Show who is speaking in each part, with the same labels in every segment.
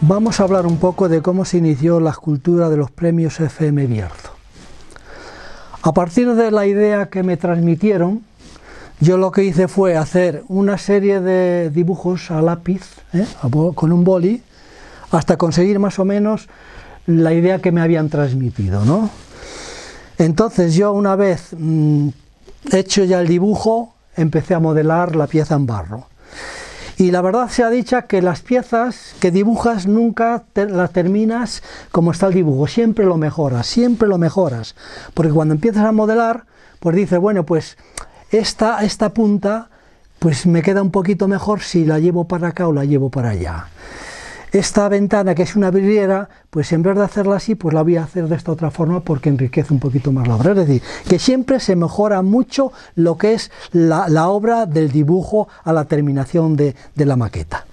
Speaker 1: Vamos a hablar un poco de cómo se inició la escultura de los premios FM Bierzo. A partir de la idea que me transmitieron, yo lo que hice fue hacer una serie de dibujos a lápiz, ¿eh? con un boli, hasta conseguir más o menos la idea que me habían transmitido. ¿no? Entonces yo una vez mm, hecho ya el dibujo, empecé a modelar la pieza en barro. Y la verdad sea dicha que las piezas que dibujas nunca las terminas como está el dibujo, siempre lo mejoras, siempre lo mejoras. Porque cuando empiezas a modelar, pues dices, bueno, pues esta, esta punta pues me queda un poquito mejor si la llevo para acá o la llevo para allá. Esta ventana que es una vidriera, pues en vez de hacerla así, pues la voy a hacer de esta otra forma porque enriquece un poquito más la obra. Es decir, que siempre se mejora mucho lo que es la, obra del dibujo a la terminación de la maqueta.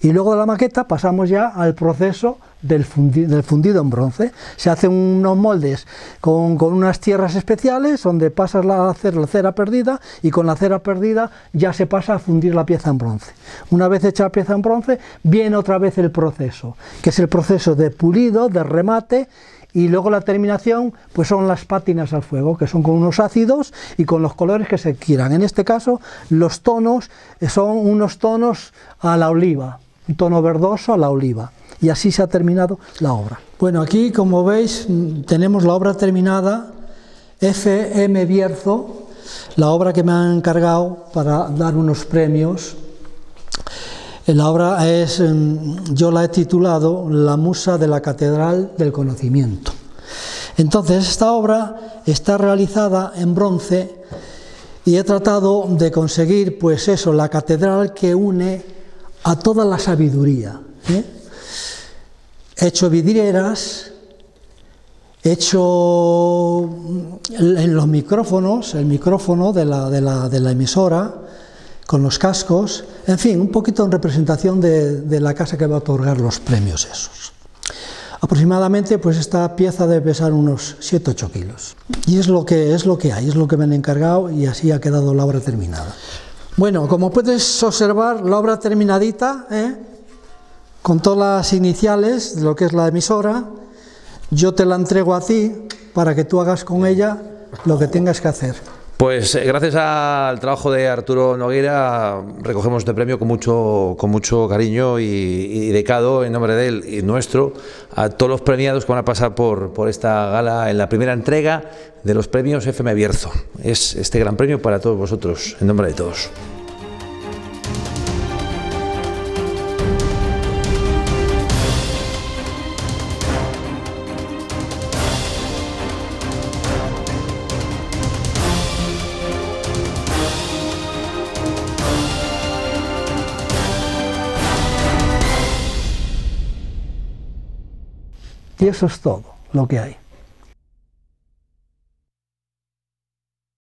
Speaker 1: Y luego de la maqueta pasamos ya al proceso del fundido, en bronce. Se hacen unos moldes con, unas tierras especiales donde pasas la, la cera perdida y con la cera perdida ya se pasa a fundir la pieza en bronce. Una vez hecha la pieza en bronce, viene otra vez el proceso, que es el proceso de pulido, de remate y luego la terminación pues son las pátinas al fuego, que son con unos ácidos y con los colores que se quieran. En este caso los tonos son unos tonos a la oliva, un tono verdoso a la oliva y así se ha terminado la obra. Bueno, aquí como veis tenemos la obra terminada, F.M. Bierzo, la obra que me han encargado para dar unos premios. La obra es, mm, yo la he titulado La Musa de la Catedral del Conocimiento. Entonces, esta obra está realizada en bronce y he tratado de conseguir, pues eso, la catedral que une a toda la sabiduría. ¿eh? He hecho vidrieras, he hecho en los micrófonos, el micrófono de la, de la, emisora, con los cascos, en fin, un poquito en representación de, la casa que va a otorgar los premios esos. Aproximadamente, pues esta pieza debe pesar unos 7-8 kilos. Y es lo, que, es lo que hay, es lo que me han encargado y así ha quedado la obra terminada. Bueno, como puedes observar, la obra terminadita, ¿eh? Con todas las iniciales de lo que es la emisora, yo te la entrego a ti para que tú hagas con ella lo que tengas que hacer.
Speaker 2: Pues eh, gracias al trabajo de Arturo Noguera recogemos este premio con mucho, con mucho cariño y, dedicado en nombre de él y nuestro a todos los premiados que van a pasar por, por esta gala en la primera entrega de los premios FM Bierzo. Es este gran premio para todos vosotros, en nombre de todos.
Speaker 1: Y eso es todo lo que hay.